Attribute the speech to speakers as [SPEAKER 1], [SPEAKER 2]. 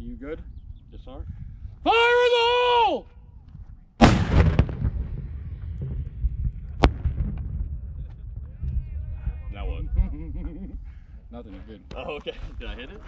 [SPEAKER 1] You good?
[SPEAKER 2] Yes, sir.
[SPEAKER 1] Fire in the hole!
[SPEAKER 2] Now what?
[SPEAKER 1] Nothing, you're good.
[SPEAKER 2] Oh, okay. Did I hit it?